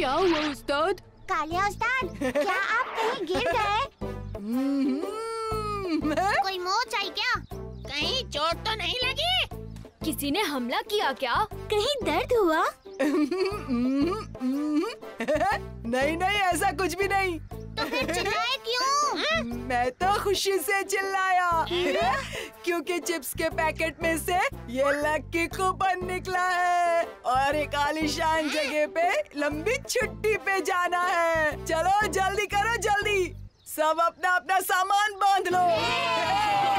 कालिया उस्ताद क्या आप कहीं गिर गए? हम्म, कोई मोच आई क्या? कहीं चोट तो नहीं लगी? किसी ने हमला किया क्या? कहीं दर्द हुआ? नहीं नहीं ऐसा कुछ भी नहीं। तो फिर चिल्लाए क्यों? मैं तो खुशी से चिल्लाया। क्योंकि चिप्स के पैकेट में से ये लक्की कूपन निकला है। और एक आलिशान जगह पे लंबी छुट्टी पे जाना है। चलो जल्दी करो, जल्दी। सब अपना अपना सामान बाँध लो।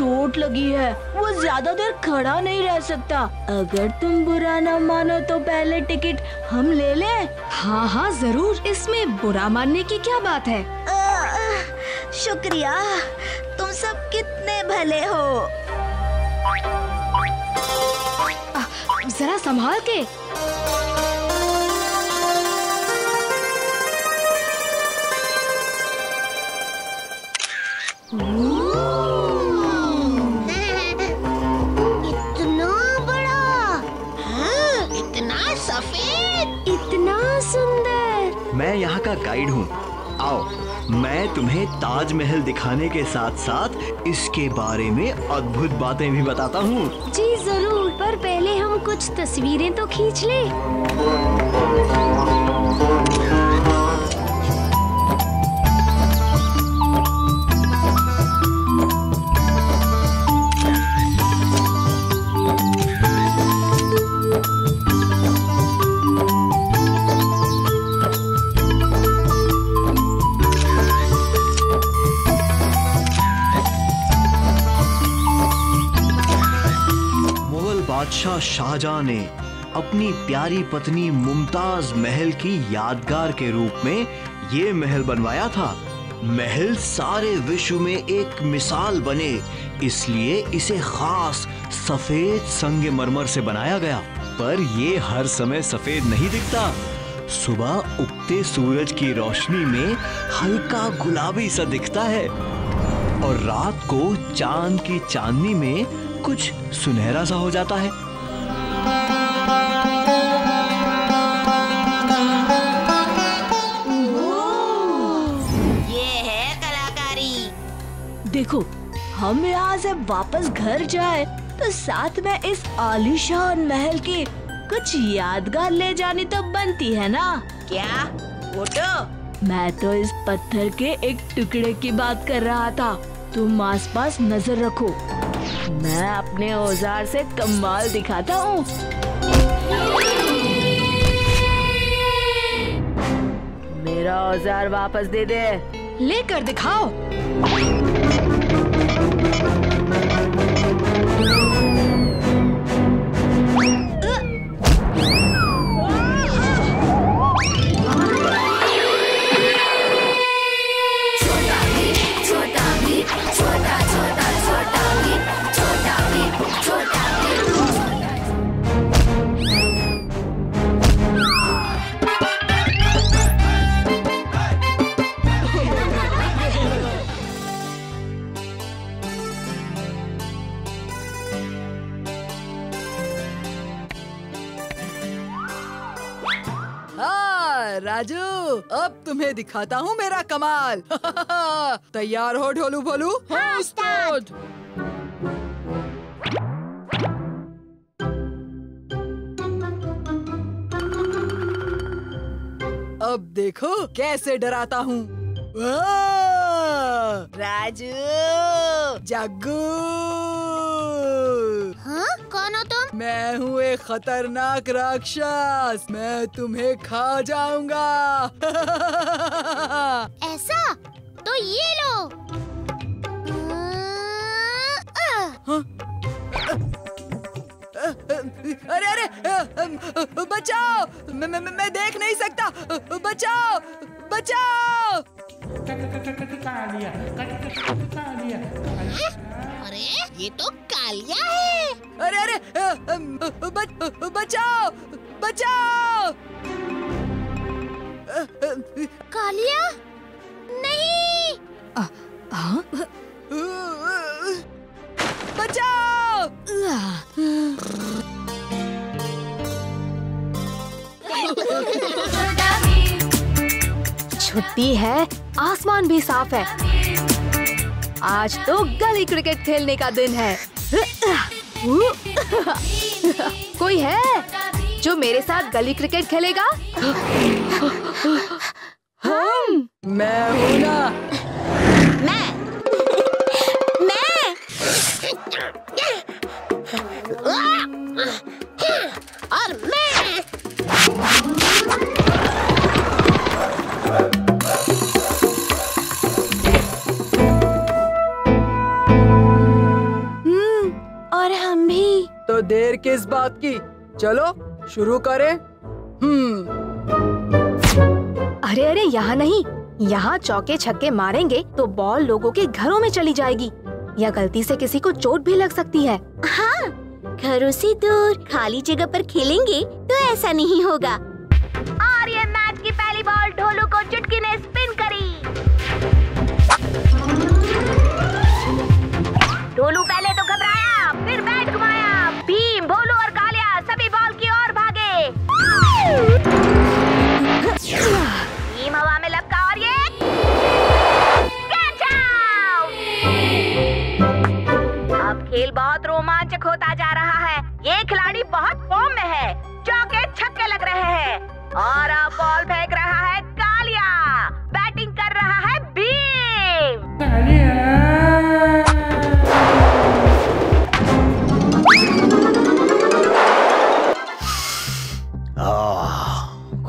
चोट लगी है। वो ज़्यादा देर खड़ा नहीं रह सकता। अगर तुम बुरा न मानो तो पहले टिकट हम ले लें। हाँ हाँ ज़रूर। इसमें बुरा मानने की क्या बात है? शुक्रिया। तुम सब कितने भले हो। जरा संभाल के। यहाँ का गाइड हूँ। आओ, मैं तुम्हें ताजमहल दिखाने के साथ साथ इसके बारे में अद्भुत बातें भी बताता हूँ। जी, ज़रूर, पर पहले हम कुछ तस्वीरें तो खींच ले। शाहजहां ने अपनी प्यारी पत्नी मुमताज़ महल की यादगार के रूप में ये महल बनवाया था। महल सारे विश्व में एक मिसाल बने, इसलिए इसे खास सफ़ेद संगमरमर से बनाया गया। पर ये हर समय सफ़ेद नहीं दिखता। सुबह उगते सूरज की रोशनी में हल्का गुलाबी सा दिखता है। और रात को चाँद की चांदनी में कुछ सुनहरा सा हो जाता है। देखो हम यहाँ से वापस घर जाए तो साथ में इस आलीशान महल की कुछ यादगार ले जानी तो बनती है ना? क्या? फ़ोटो? मैं तो इस पत्थर के एक टुकड़े की बात कर रहा था। तुम आसपास नज़र रखो। मैं अपने औज़ार से कमाल दिखाता हूँ। मेरा औज़ार वापस दे दे। लेकर दिखाओ। राजू अब तुम्हें दिखाता हूँ मेरा कमाल। तैयार हो ढोलू भोलू? हाँ उस्ताद। अब देखो कैसे डराता हूँ। राजू। जग्गू तुम मैं हूँ एक खतरनाक राक्षस मैं तुम्हें खा जाऊँगा ऐसा तो ये लो अरे अरे बचाओ मैं, मैं, मैं देख नहीं सकता बचाओ बचाओ अरे ये तो कालिया है। अरे अरे बच, बचाओ बचाओ। कालिया? नहीं। बचाओ। छुट्टी है आसमान भी साफ़ है। आज तो गली क्रिकेट खेलने का दिन है। कोई है जो मेरे साथ गली क्रिकेट खेलेगा? हम। मैं हूँ ना। मैं? मैं? और मैं चलो शुरू करें। हम्म। अरे अरे यहाँ नहीं। यहाँ चौके छक्के मारेंगे तो बॉल लोगों के घरों में चली जाएगी। या गलती से किसी को चोट भी लग सकती है। हाँ घरों से दूर खाली जगह पर खेलेंगे तो ऐसा नहीं होगा। बहुत रोमांचक होता जा रहा है। ये खिलाड़ी बहुत फॉर्म में है। चौके छक्के लग रहे हैं। और अब बॉल फेंक रहा है कालिया। बैटिंग कर रहा है भीम।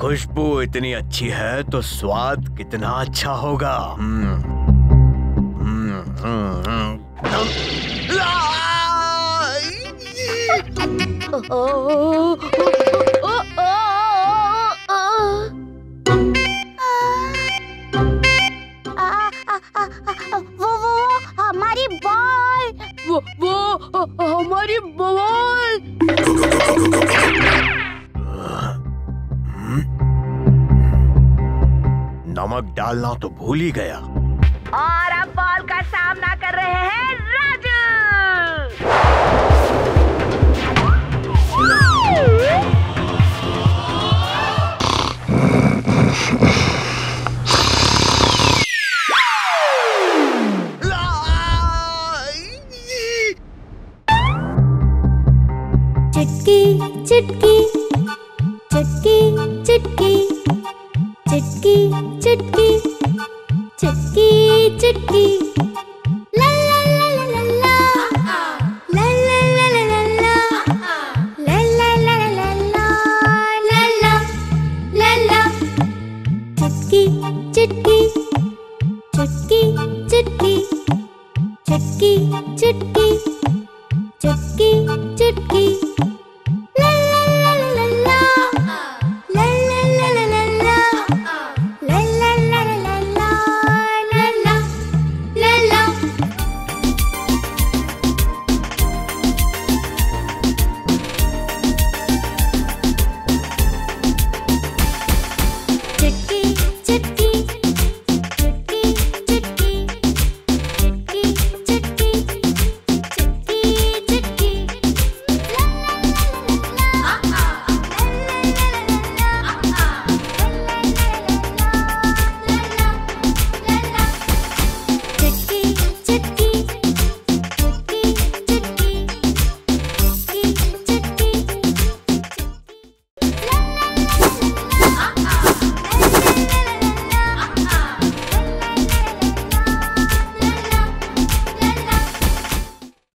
खुशबू इतनी अच्छी है तो स्वाद कितना अच्छा होगा। हम्म, वो वो हमारी बॉल वो वो हमारी बॉल नमक डालना तो भूल ही गया। और अब बॉल का सामना कर रहे हैं राजू। चुटकी चुटकी चुटकी